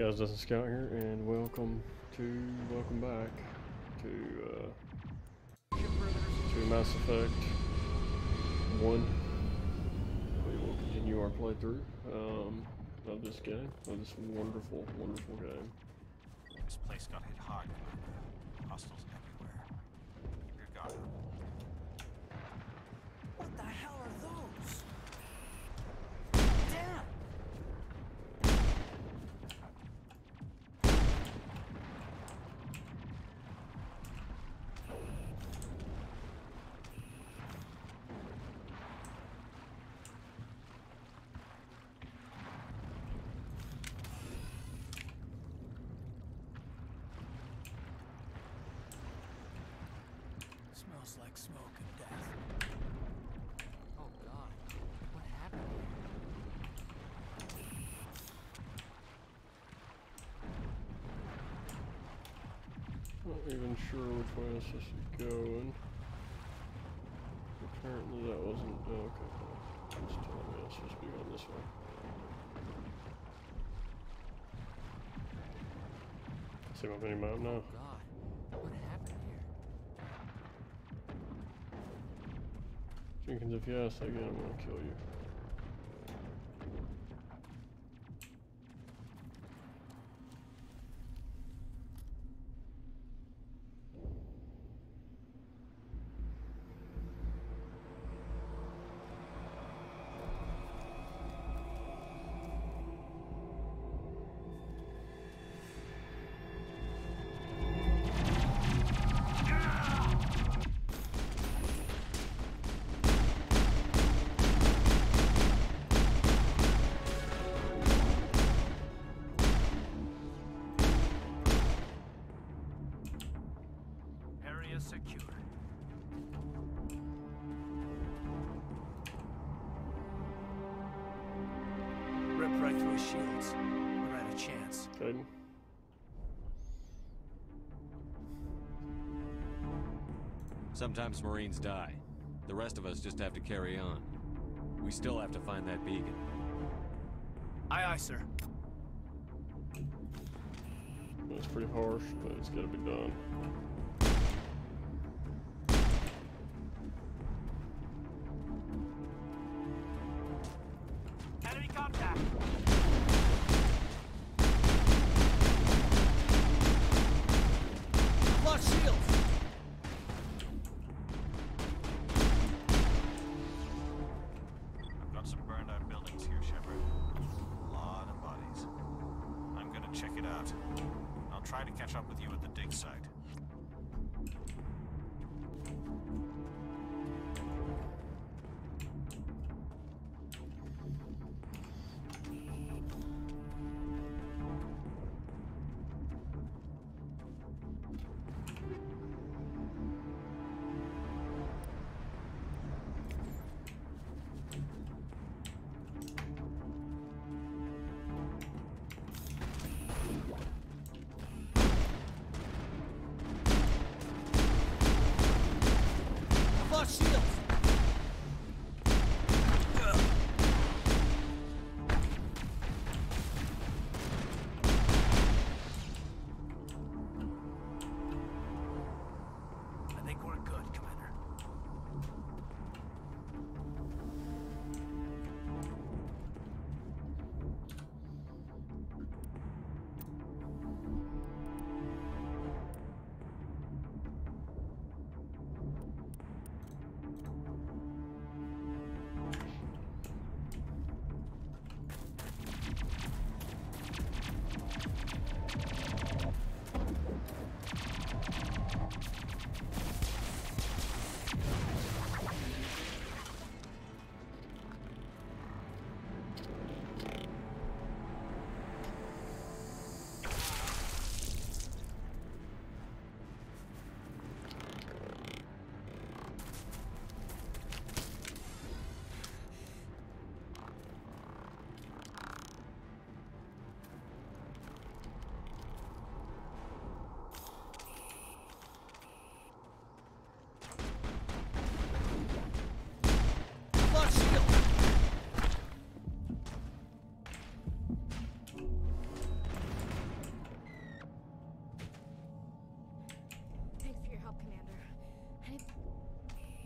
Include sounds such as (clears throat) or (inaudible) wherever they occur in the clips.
Guys, Dustin Scout here, and welcome to, welcome back to, uh, to Mass Effect 1. We will continue our playthrough, um, of this game, of this wonderful, wonderful game. This place got hit hard. Hostiles everywhere. Rear guard up. Smells like smoke and death. Oh god, what happened here? Not even sure which way this is going. Apparently that wasn't, oh, okay, no. It's telling me I'm supposed to be going this way. See my mini map now. Oh, Jenkins, if you ask again, I'm gonna kill you. Chance. Sometimes Marines die. The rest of us just have to carry on. We still have to find that beacon. Aye, aye, sir. It's pretty harsh, but it's gotta be done.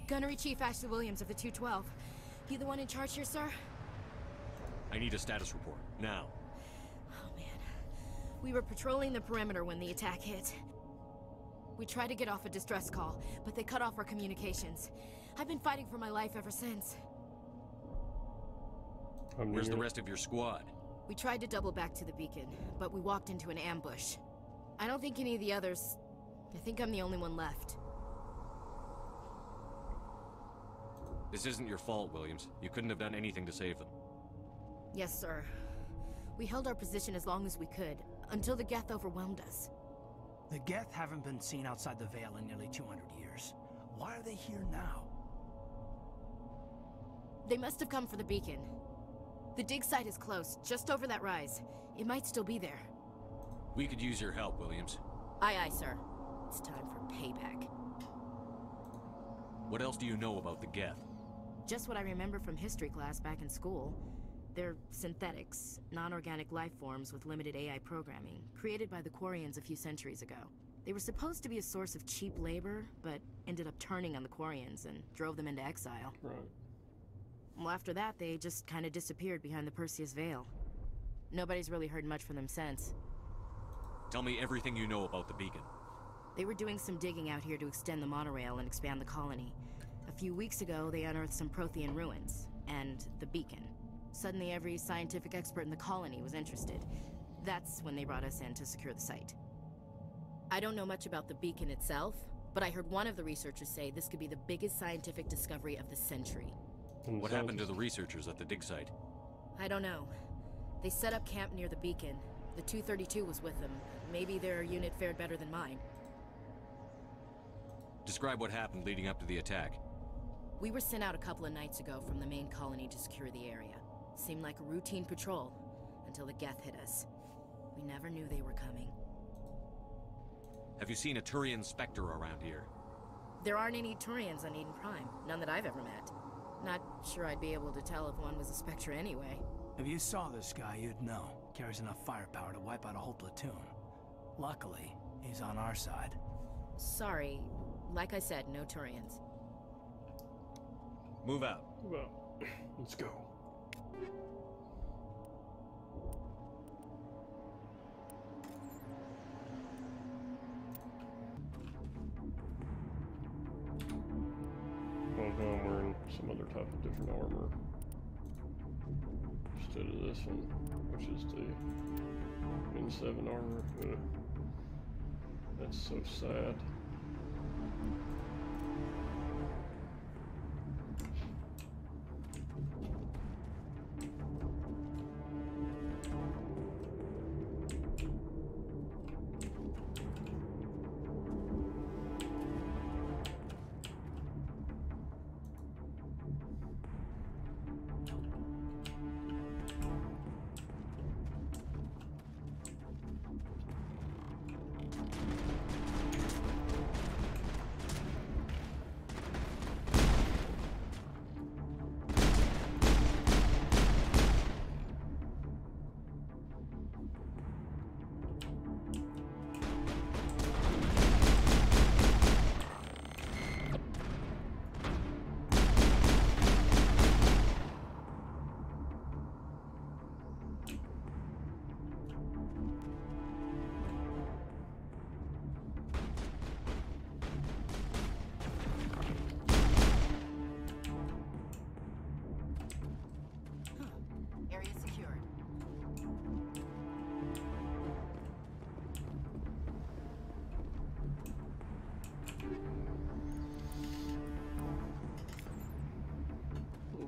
Gunnery Chief Ashley Williams of the 212. You the one in charge here, sir? I need a status report. Now. Oh, man. We were patrolling the perimeter when the attack hit. We tried to get off a distress call, but they cut off our communications. I've been fighting for my life ever since. I'm Where's the rest of your squad? We tried to double back to the beacon, but we walked into an ambush. I don't think any of the others... I think I'm the only one left. This isn't your fault, Williams. You couldn't have done anything to save them. Yes, sir. We held our position as long as we could, until the Geth overwhelmed us. The Geth haven't been seen outside the Veil in nearly 200 years. Why are they here now? They must have come for the beacon. The dig site is close, just over that rise. It might still be there. We could use your help, Williams. Aye, aye, sir. It's time for payback. What else do you know about the Geth? Just what I remember from history class back in school. They're synthetics, non-organic life forms with limited AI programming, created by the Quarians a few centuries ago. They were supposed to be a source of cheap labor, but ended up turning on the Quarians and drove them into exile. Right. Well, after that, they just kind of disappeared behind the Perseus Veil. Nobody's really heard much from them since. Tell me everything you know about the beacon. They were doing some digging out here to extend the monorail and expand the colony. A few weeks ago, they unearthed some Prothean ruins, and the beacon. Suddenly, every scientific expert in the colony was interested. That's when they brought us in to secure the site. I don't know much about the beacon itself, but I heard one of the researchers say this could be the biggest scientific discovery of the century. What happened to the researchers at the dig site? I don't know. They set up camp near the beacon. The 232 was with them. Maybe their unit fared better than mine. Describe what happened leading up to the attack. We were sent out a couple of nights ago from the main colony to secure the area. Seemed like a routine patrol, until the Geth hit us. We never knew they were coming. Have you seen a Turian Spectre around here? There aren't any Turians on Eden Prime, none that I've ever met. Not sure I'd be able to tell if one was a Spectre anyway. If you saw this guy, you'd know. Carries enough firepower to wipe out a whole platoon. Luckily, he's on our side. Sorry, like I said, no Turians. Move out. (clears throat) Let's go. Well, now I'm wearing some other type of different armor instead of this one, which is the N7 armor. That's so sad.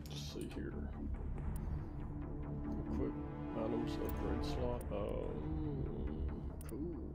Let's see here. Equip items upgrade slot. Oh, cool.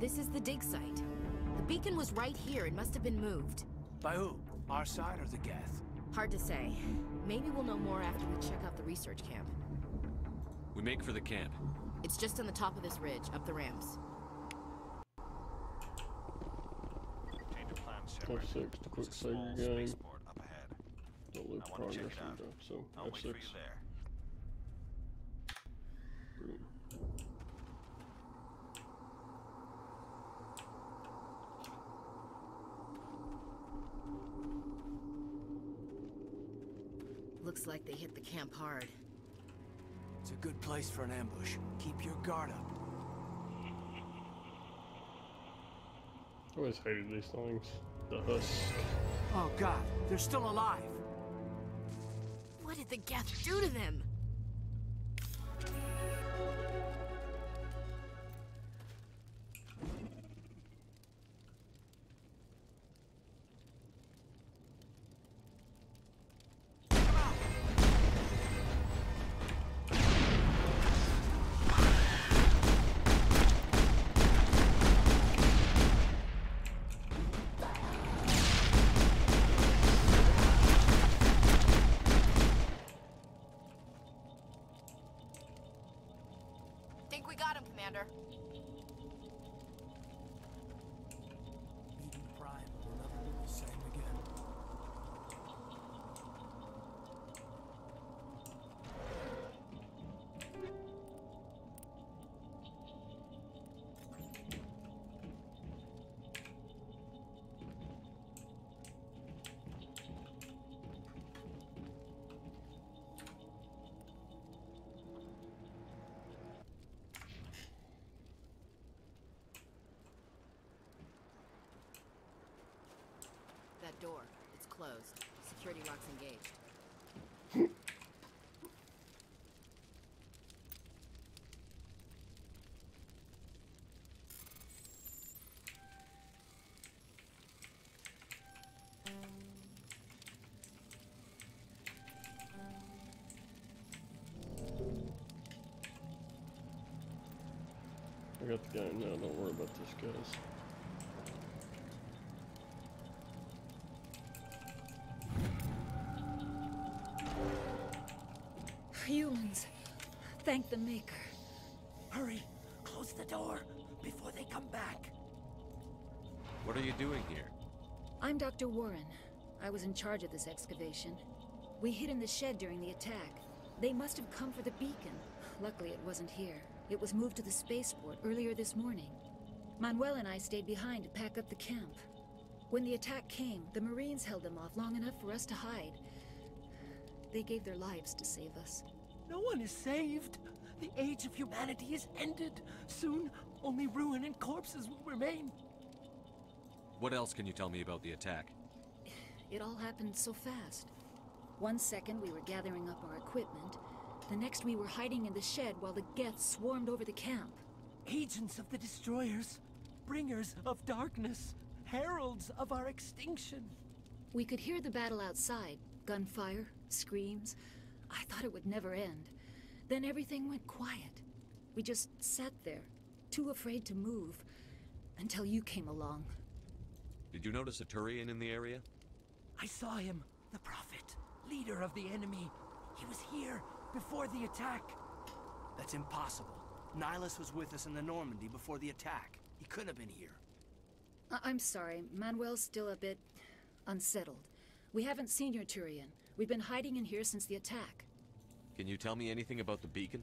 This is the dig site. The beacon was right here. It must have been moved. By who? Our side or the Geth? Hard to say. Maybe we'll know more after we check out the research camp. We make for the camp. It's just on the top of this ridge, up the ramps. Change of plans, Shepard. F6 to quick There's a save small your game. spaceport up ahead. Don't loop I wanna check progress it out. window. So I'll wait for F6. you there. Boom. Looks like they hit the camp hard. It's a good place for an ambush. Keep your guard up. I always hated these things. The husk. Oh god, they're still alive! What did the Geth do to them? Door, it's closed. Security lock's engaged. I got the guy now. Don't worry about this, guys. Thank the Maker. Hurry! Close the door before they come back. What are you doing here? I'm Dr. Warren. I was in charge of this excavation. We hid in the shed during the attack. They must have come for the beacon. Luckily, it wasn't here. It was moved to the spaceport earlier this morning. Manuel and I stayed behind to pack up the camp. When the attack came, the Marines held them off long enough for us to hide. They gave their lives to save us. No one is saved. The age of humanity is ended. Soon, only ruin and corpses will remain. What else can you tell me about the attack? It all happened so fast. One second we were gathering up our equipment, the next we were hiding in the shed while the Geth swarmed over the camp. Agents of the destroyers, bringers of darkness, heralds of our extinction. We could hear the battle outside gunfire, screams. I thought it would never end. Then everything went quiet. We just sat there, too afraid to move, until you came along. Did you notice a Turian in the area? I saw him, the prophet, leader of the enemy. He was here before the attack. That's impossible. Nihlus was with us in the Normandy before the attack. He couldn't have been here. I- I'm sorry, Manuel's still a bit unsettled. We haven't seen your Turian. We've been hiding in here since the attack. Can you tell me anything about the beacon?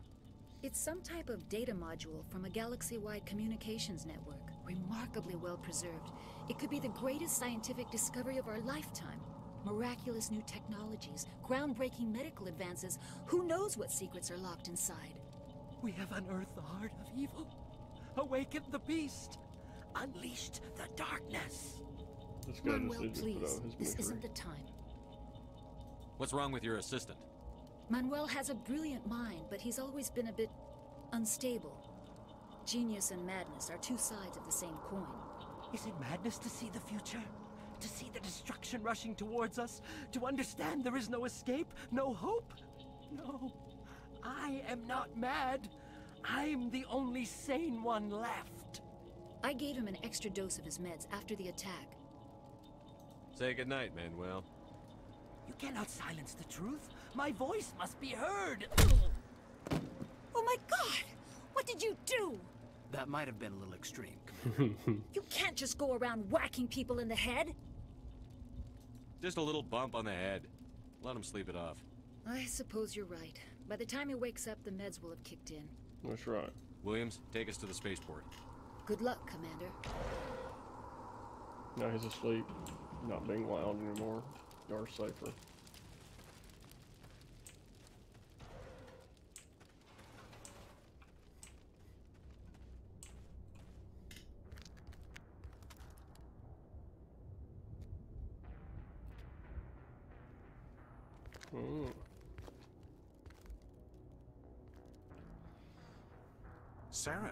It's some type of data module from a galaxy-wide communications network. Remarkably well preserved. It could be the greatest scientific discovery of our lifetime. Miraculous new technologies, groundbreaking medical advances. Who knows what secrets are locked inside? We have unearthed the heart of evil, awakened the beast, unleashed the darkness. This guy Manuel, just needs to put please. This isn't the time. What's wrong with your assistant? Manuel has a brilliant mind, but he's always been a bit unstable. Genius and madness are two sides of the same coin. Is it madness to see the future? To see the destruction rushing towards us? To understand there is no escape? No hope? No. I am not mad. I'm the only sane one left. I gave him an extra dose of his meds after the attack. Say goodnight, Manuel. You cannot silence the truth. My voice must be heard. Oh my god! What did you do? That might have been a little extreme. (laughs) You can't just go around whacking people in the head. Just a little bump on the head. Let him sleep it off. I suppose you're right. By the time he wakes up, the meds will have kicked in. That's right. Williams, take us to the spaceport. Good luck, Commander. Now he's asleep, not being loud anymore. You're safer. Hmm. Saren.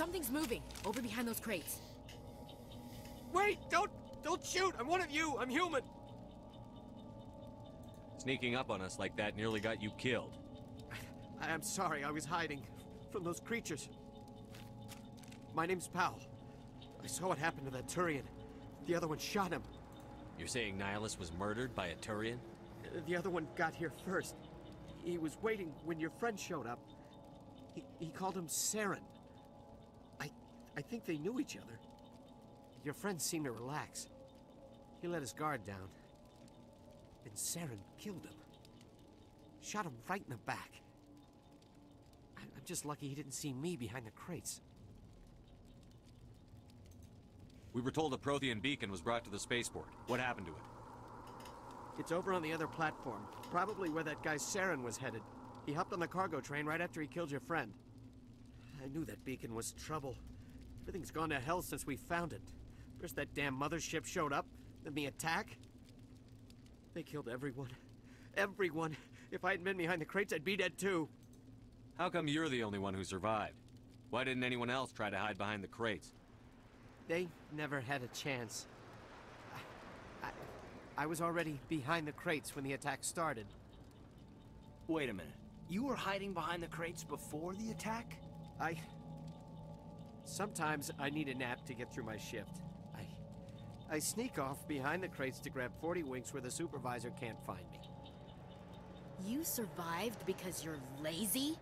Something's moving over behind those crates. Wait! Don't don't shoot! I'm one of you! I'm human! Sneaking up on us like that nearly got you killed. (laughs) I am sorry, I was hiding from those creatures. My name's Powell. I saw what happened to that Turian. The other one shot him. You're saying Nihlus was murdered by a Turian? The other one got here first. He was waiting when your friend showed up. He, he called him Saren. I, I think they knew each other. Your friend seemed to relax. He let his guard down. And Saren killed him. Shot him right in the back. I, I'm just lucky he didn't see me behind the crates. We were told a Prothean beacon was brought to the spaceport. What happened to it? It's over on the other platform. Probably where that guy Saren was headed. He hopped on the cargo train right after he killed your friend. I knew that beacon was trouble. Everything's gone to hell since we found it. First that damn mothership showed up, then the attack. They killed everyone. Everyone. If I hadn't been behind the crates, I'd be dead too. How come you're the only one who survived? Why didn't anyone else try to hide behind the crates? They never had a chance. I, I, I was already behind the crates when the attack started. Wait a minute. You were hiding behind the crates before the attack? I. Sometimes I need a nap to get through my shift. I. I sneak off behind the crates to grab 40 winks where the supervisor can't find me. You survived because you're lazy?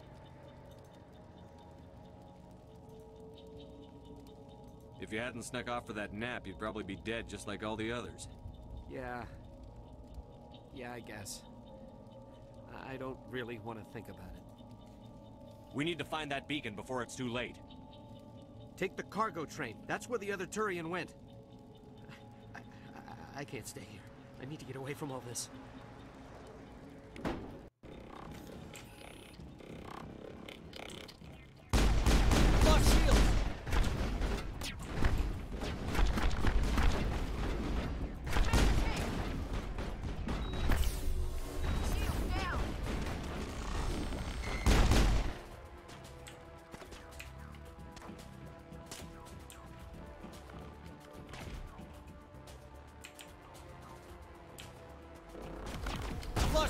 If you hadn't snuck off for that nap, you'd probably be dead just like all the others. Yeah. Yeah, I guess. I don't really want to think about it. We need to find that beacon before it's too late. Take the cargo train. That's where the other Turian went. I, I can't stay here. I need to get away from all this.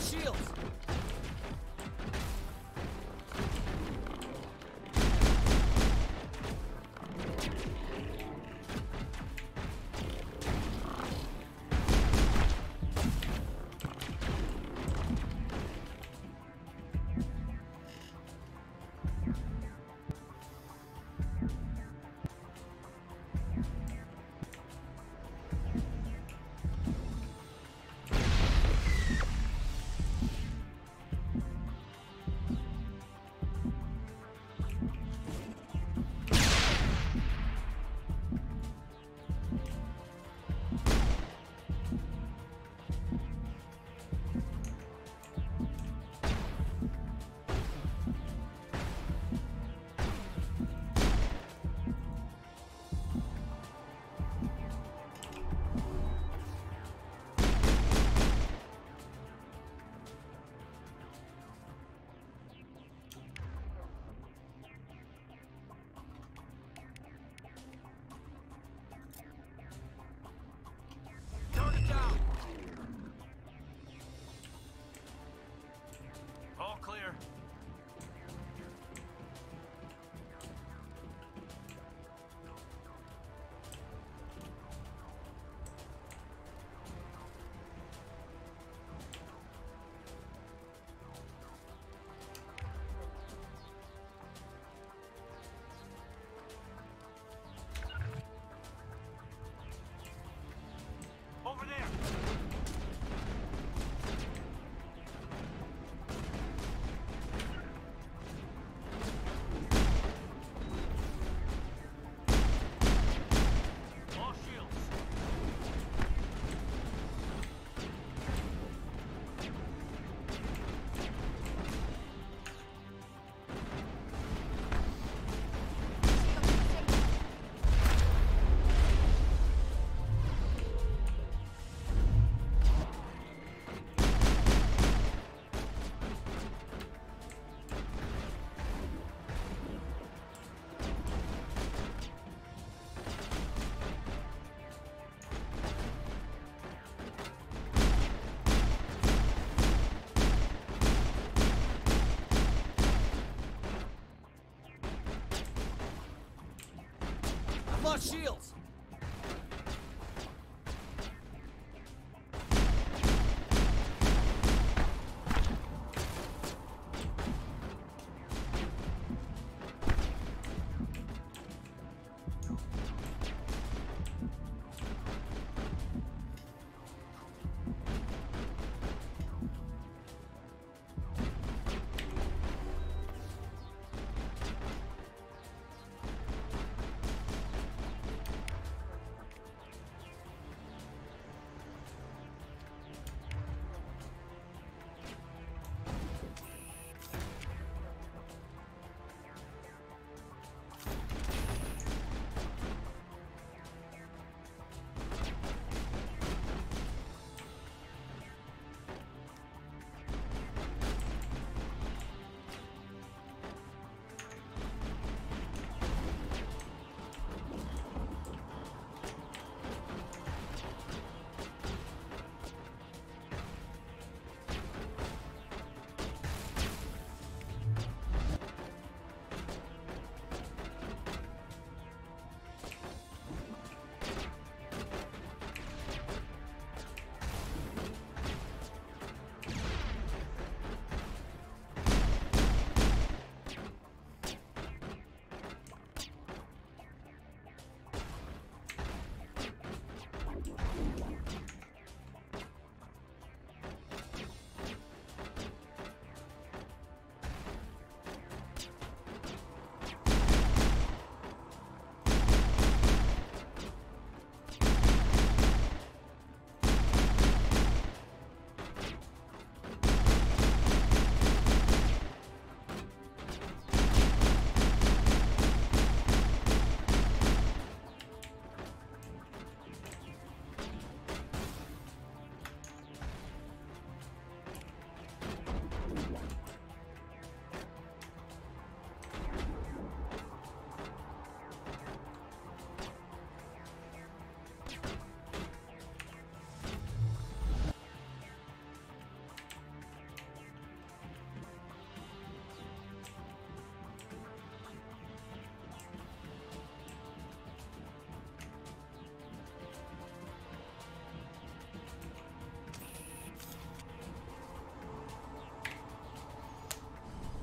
Shields!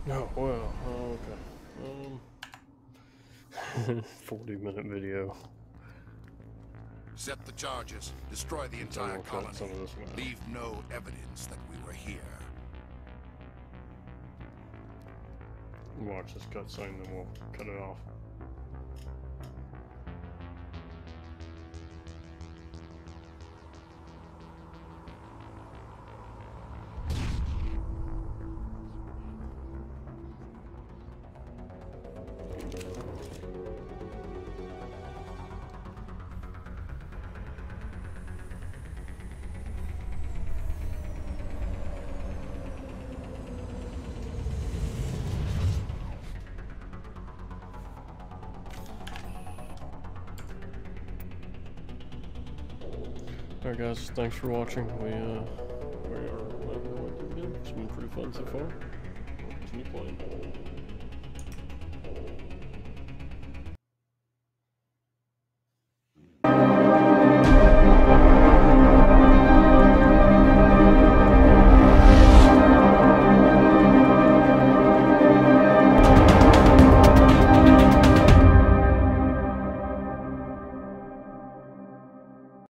No, well, okay. Um, (laughs) 40 minute video. Set the charges. Destroy the entire colony. some of this one out. Leave no evidence that we were here. Watch this cutscene, then we'll cut it off. Alright guys, thanks for watching. We uh we are leveling what we've. It's been pretty fun so far. We'll playing.